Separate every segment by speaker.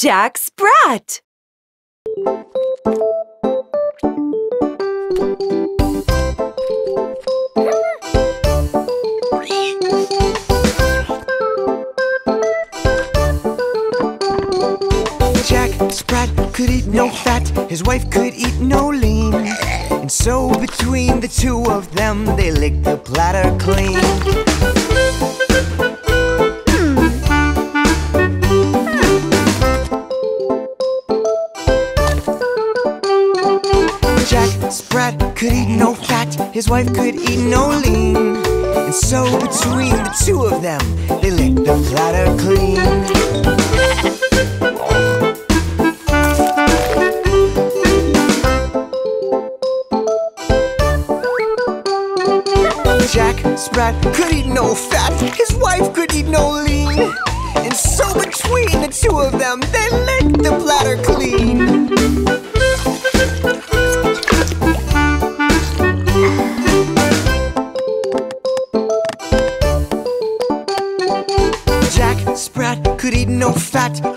Speaker 1: Jack Sprat.
Speaker 2: Jack Sprat could eat no fat, his wife could eat no lean. And so between the two of them, they licked the platter clean. Could eat no fat, his wife could eat no lean. And so between the two of them, they licked the platter clean. Jack Sprat could eat no fat, his wife could eat no lean. And so between the two of them, they licked the platter clean.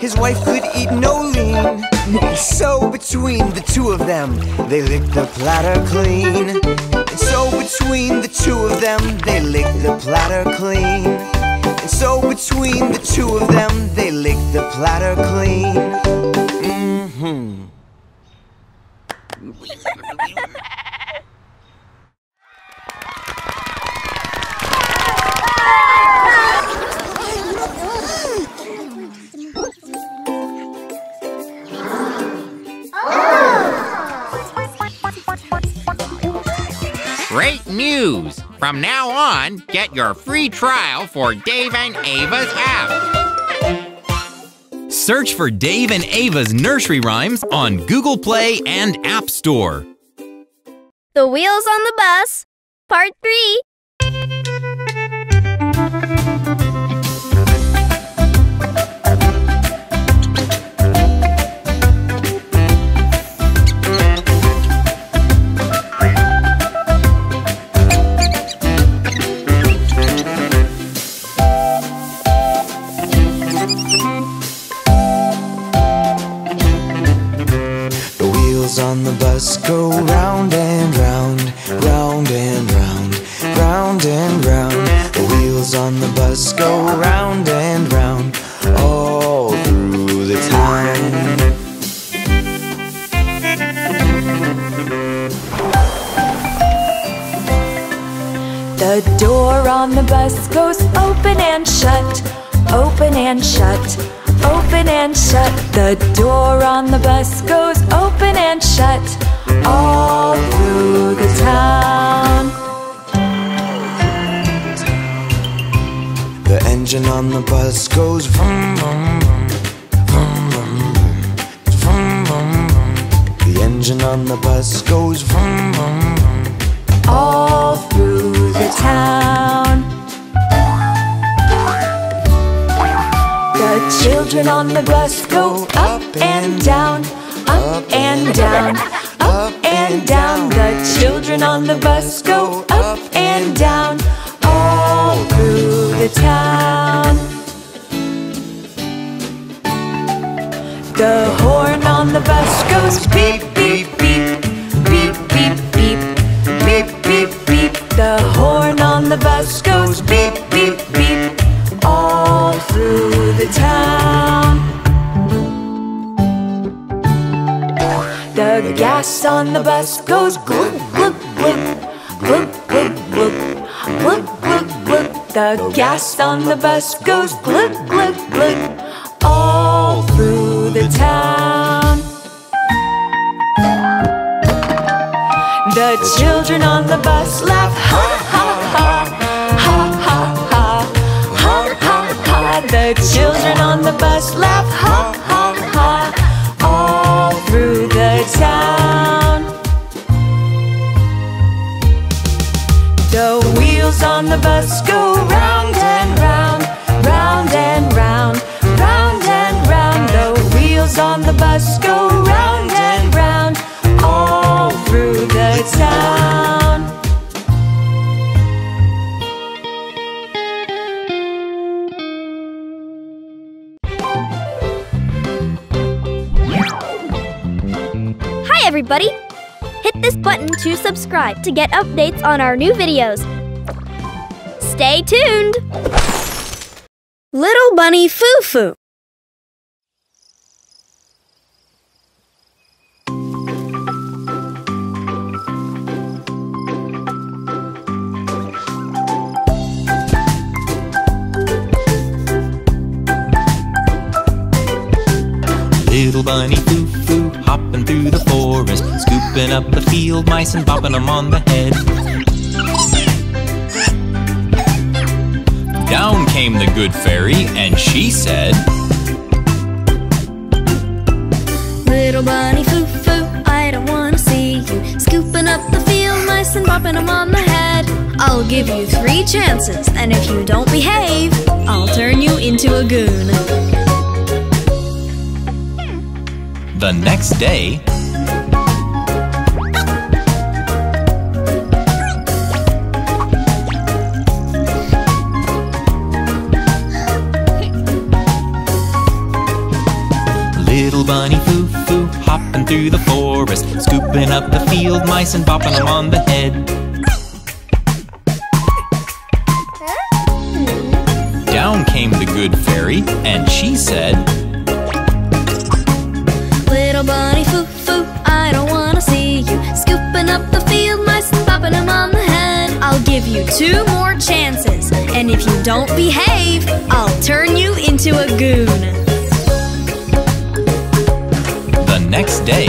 Speaker 2: His wife could eat no lean. So between the two of them, they licked the platter clean. And so between the two of them, they licked the platter clean. And so between the two of them, they licked the platter clean.
Speaker 3: From now on, get your free trial for Dave and Ava's app.
Speaker 4: Search for Dave and Ava's nursery rhymes on Google Play and App Store.
Speaker 5: The Wheels on the Bus, Part 3.
Speaker 2: The
Speaker 1: door on the bus goes open and shut, all through the town.
Speaker 2: The engine on the bus goes
Speaker 1: children on the bus go up and down, up and down, up and down. The children on the bus go up and down, all through the town. The horn on the bus goes beep, the bus goes glug, glug, glug, glug, glug, glug, glug, glug, glug. The gas on the bus goes glug, glug, glug, all through the town. The children on the bus laugh, ha ha ha, ha ha ha, ha ha. The children on the bus laugh,
Speaker 5: to subscribe to get updates on our new videos. Stay tuned! Little Bunny Foo Foo
Speaker 4: Little bunny foo foo hopping through the forest, scooping up the field mice and bopping them on the head. Down came the good fairy, and she said,
Speaker 5: Little bunny foo foo, I don't wanna see you scooping up the field mice and bopping them on the head. I'll give you three chances, and if you don't behave, I'll turn you into a goon.
Speaker 4: The next day, Little bunny foo foo hopping through the forest, scooping up the field mice and bopping them on the head. Down came the good fairy, and she said,
Speaker 5: two more chances, and if you don't behave, I'll turn you into a goon.
Speaker 4: The next day,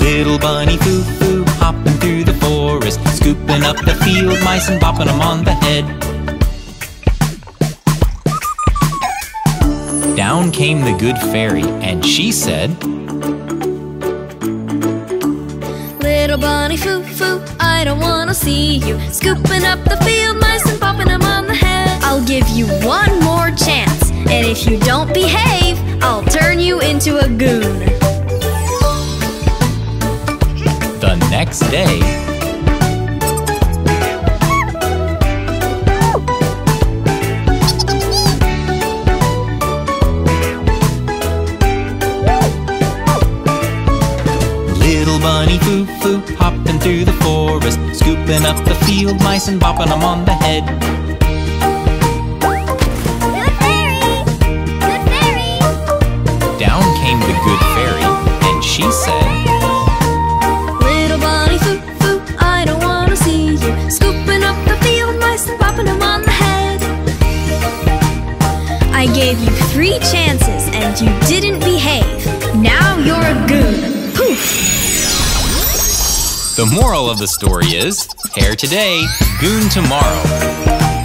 Speaker 4: Little bunny foo foo hopping through the forest, scooping up the field mice and bopping them on the head. Down came the good fairy, and she said,
Speaker 5: Little bunny foo foo, I don't wanna see you scooping up the field mice and popping them on the head. I'll give you one more chance, and if you don't behave, I'll turn you into a goon.
Speaker 4: The next day, Little bunny foo foo hopping through the forest, scooping up the field mice and bopping them on the head.
Speaker 5: Good fairy! Good fairy!
Speaker 4: Down came the good fairy, and she said,
Speaker 5: Little bunny foo foo, I don't wanna see you scooping up the field mice and popping them on the head. I gave you three chances and you didn't
Speaker 4: The moral of the story is hare today, goon tomorrow.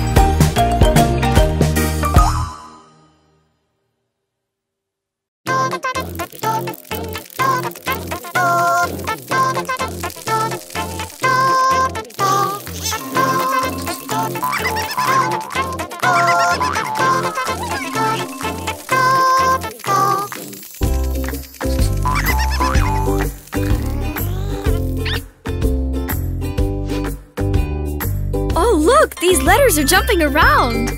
Speaker 5: Letters are jumping around.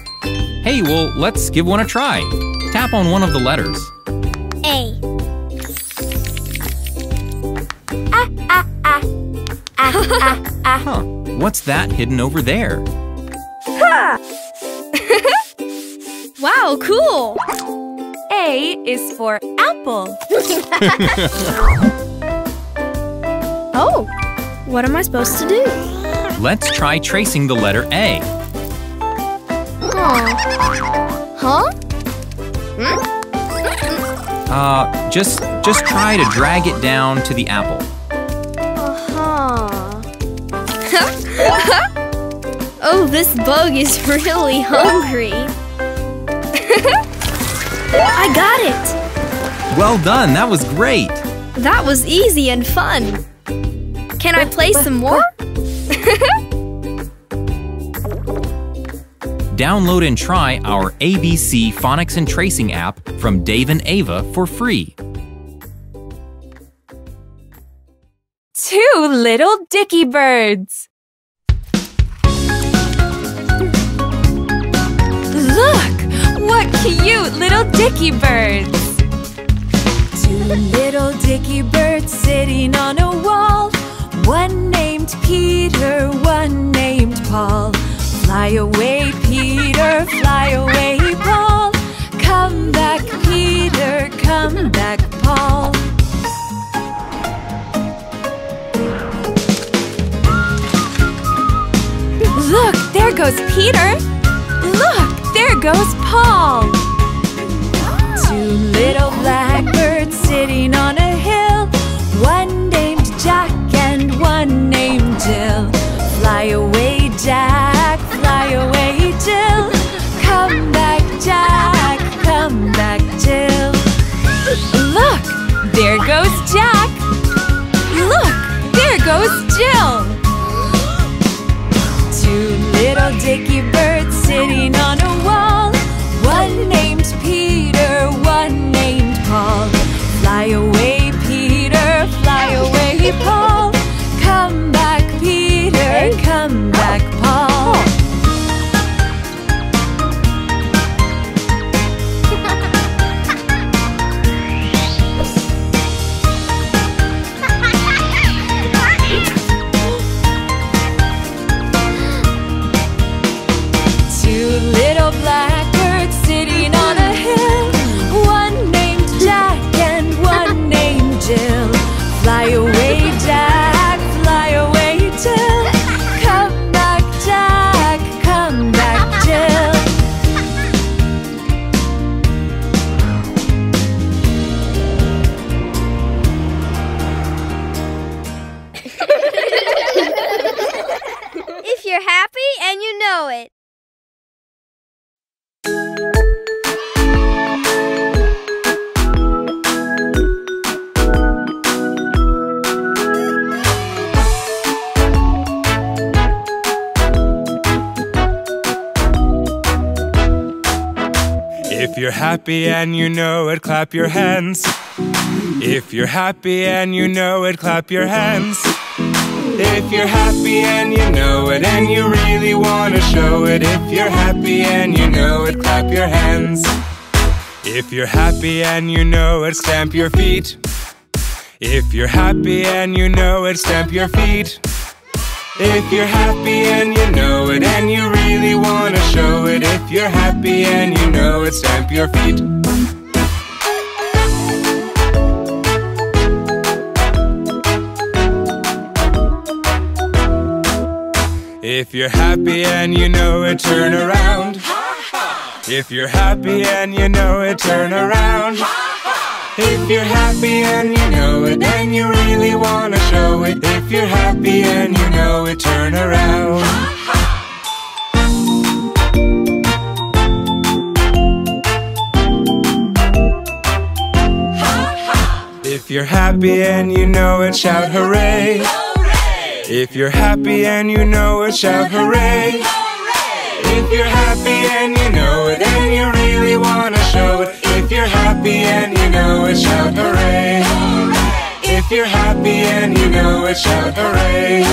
Speaker 4: Hey, well, let's give one a try. Tap on one of the letters.
Speaker 5: A. Ah, ah, ah. Ah, ah, ah.
Speaker 4: Huh, what's that hidden over there?
Speaker 5: Wow, cool.
Speaker 1: A is for apple.
Speaker 5: Oh, what am I supposed to do?
Speaker 4: Let's try tracing the letter A.
Speaker 5: Oh. Huh?
Speaker 4: Uh, just just try to drag it down to the apple.
Speaker 5: Uh-huh. oh, this bug is really hungry. I got it!
Speaker 4: Well done, that was great.
Speaker 5: That was easy and fun. Can I play some more?
Speaker 4: Download and try our ABC Phonics and Tracing app from Dave and Ava for free.
Speaker 1: Two little dicky birds. Look! What cute little dicky birds! Two little dicky birds sitting on a wall One named Peter, one named Paul Fly away, Peter, fly away, Paul. Come back, Peter, come back, Paul. Look, there goes Peter. Look, there goes Paul. Two little there goes Jack. Look, there goes Jill. Two little dicky birds sitting on a wall.
Speaker 5: Happy and you know it,
Speaker 6: clap your hands. If you're happy and you know it, clap your hands. If you're happy and you know it, and you really want to show it. If you're happy and you know it, clap your hands. If you're happy and you know it, stamp your feet. If you're happy and you know it, stamp your feet. If you're happy and you know it, and you really want to show it. If you're happy and you know it, stamp your feet. If you're happy and you know it, turn around. If you're happy and you know it, turn around. If you're happy and you know it, and you really want to show it. If you're happy and you know it, turn around. If you're happy and you know it, shout hooray. If you're happy and you know it, shout hooray. If you're happy If you're happy and you know it, shout hooray. If you're happy and you know it, shout hooray.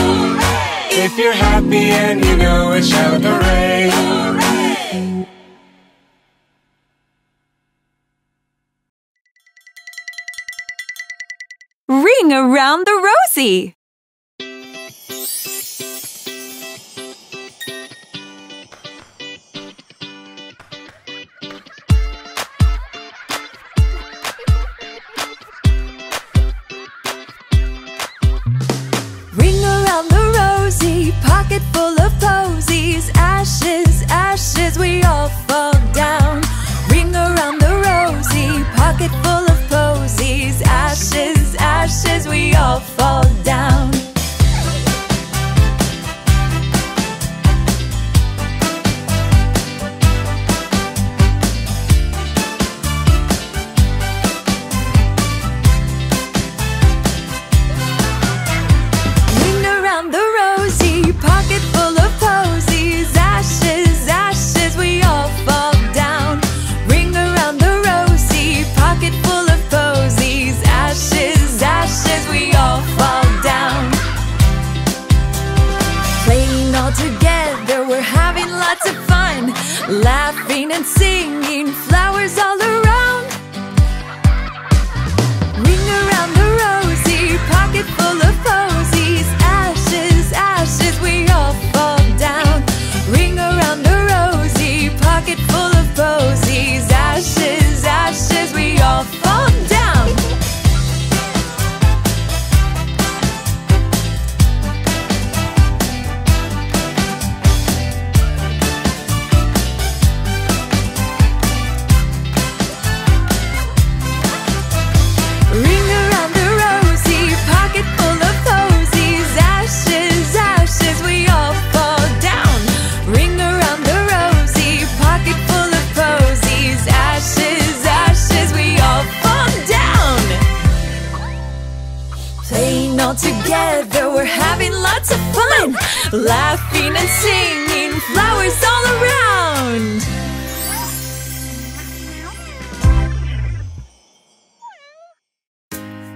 Speaker 6: If you're happy and you know it, shout hooray.
Speaker 1: Ring around the rosy. Pocket full of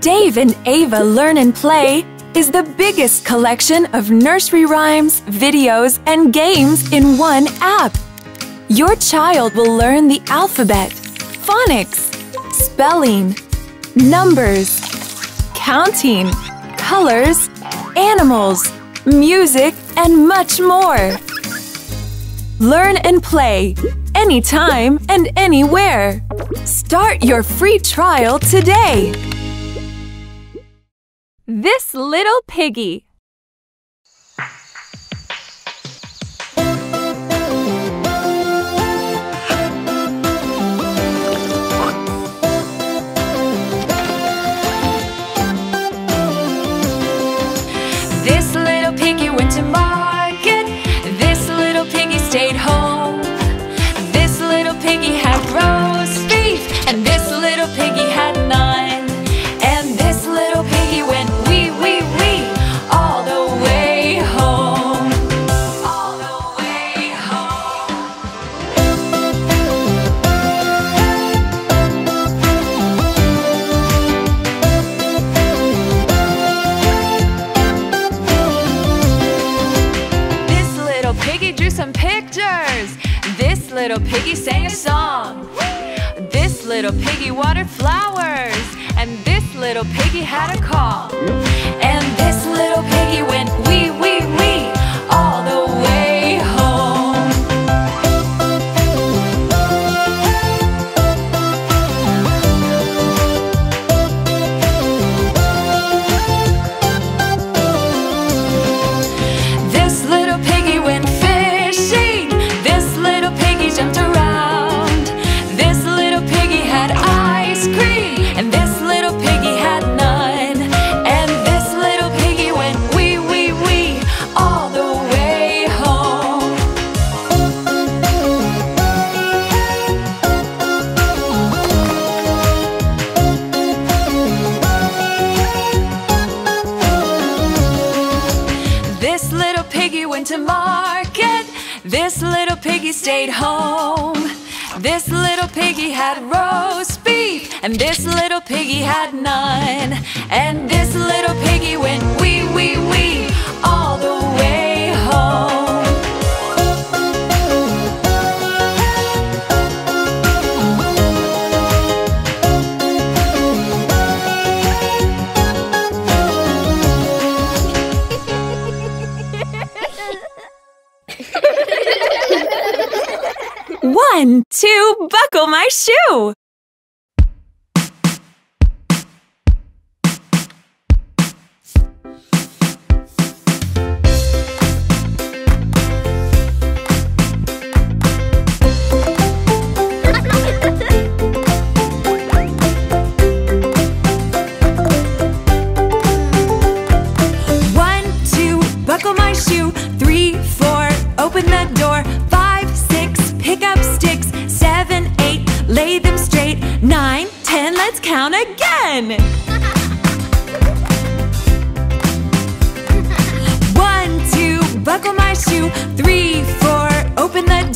Speaker 1: Dave and Ava Learn and Play is the biggest collection of nursery rhymes, videos, and games in one app. Your child will learn the alphabet, phonics, spelling, numbers, counting, colors, animals, music, and much more. Learn and play anytime and anywhere. Start your free trial today. This little piggy. And this little piggy had none. And this little piggy went wee, wee, wee all the way home. One, two, buckle my shoe! Let's count again! One, two, buckle my shoe. Three, four, open the door.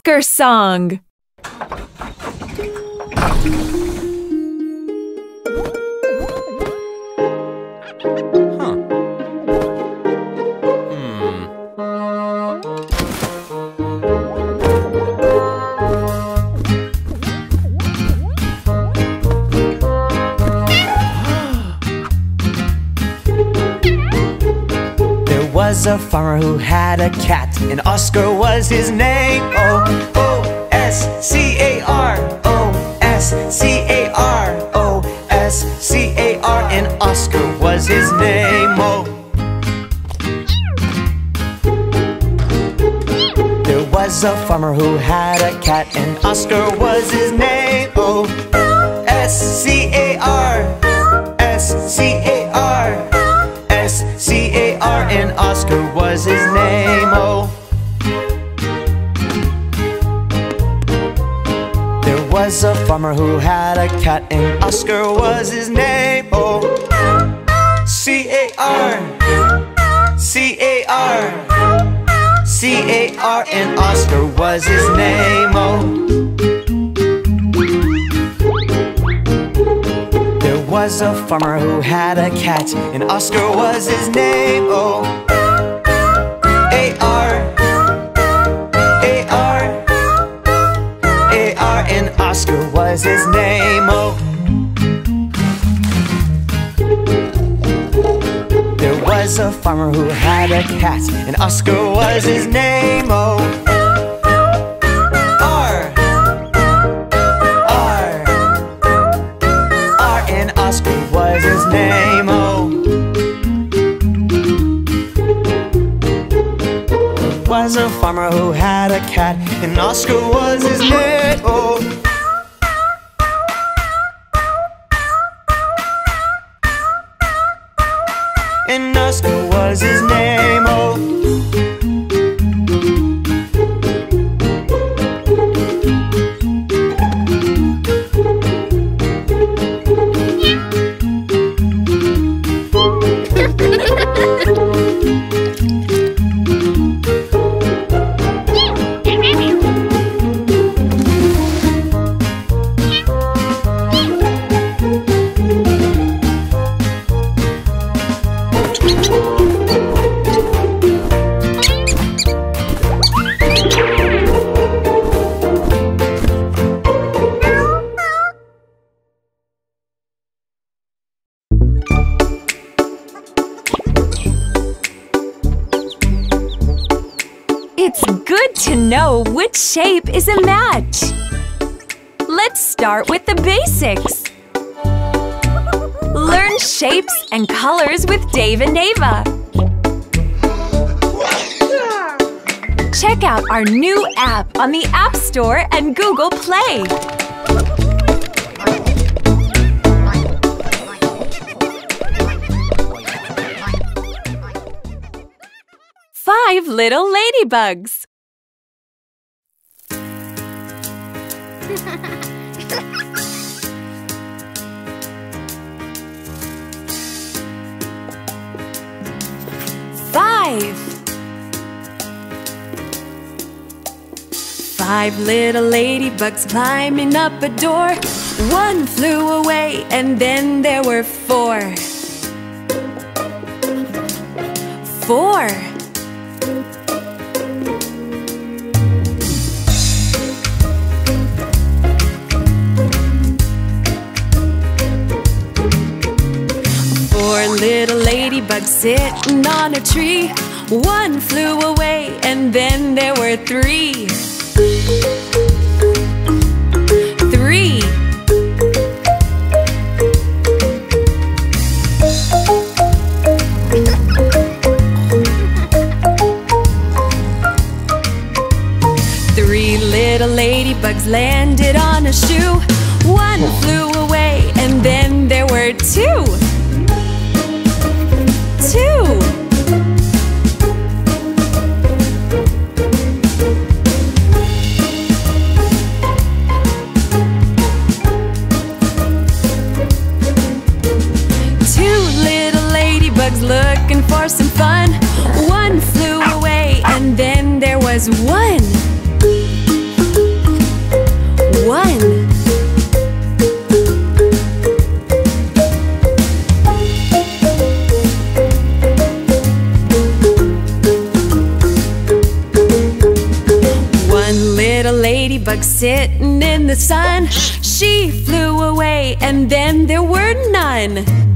Speaker 1: Oscar song.
Speaker 2: Was a farmer who had a cat, and Oscar was his name. O O S C A R O S C A R O S C A R, and Oscar was his name. Oh. There was a farmer who had a cat, and Oscar was his name. O S C A R was his name. Oh. There was a farmer who had a cat and Oscar was his name. Oh. C A R C A R C A R and Oscar was his name. Oh. There was a farmer who had a cat, and Oscar was his name. Oh, Oscar was his name. Oh, there was a farmer who had a cat, and Oscar was his name. Oh, R, R. R and Oscar was his name. Oh, was a farmer who had a cat, and Oscar was his name. Oh.
Speaker 1: Start with the basics. Learn shapes and colors with Dave and Ava. Check out our new app on the App Store and Google Play. Five little ladybugs. Five. Five little ladybugs climbing up a door. One flew away, and then there were four. Four. Four little ladybugs sitting on a tree. One flew away, and then there were three. Three. Three little ladybugs landed on a shoe. One oh. flew away, and then there were. Two. as one. One. One little ladybug sitting in the sun. She flew away and then there were none.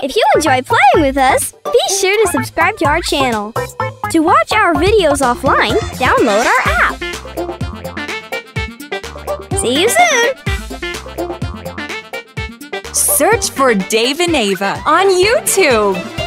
Speaker 5: If you enjoy playing with us, be sure to subscribe to our channel. To watch our videos offline, download our app. See you soon!
Speaker 1: Search for Dave and Ava on YouTube!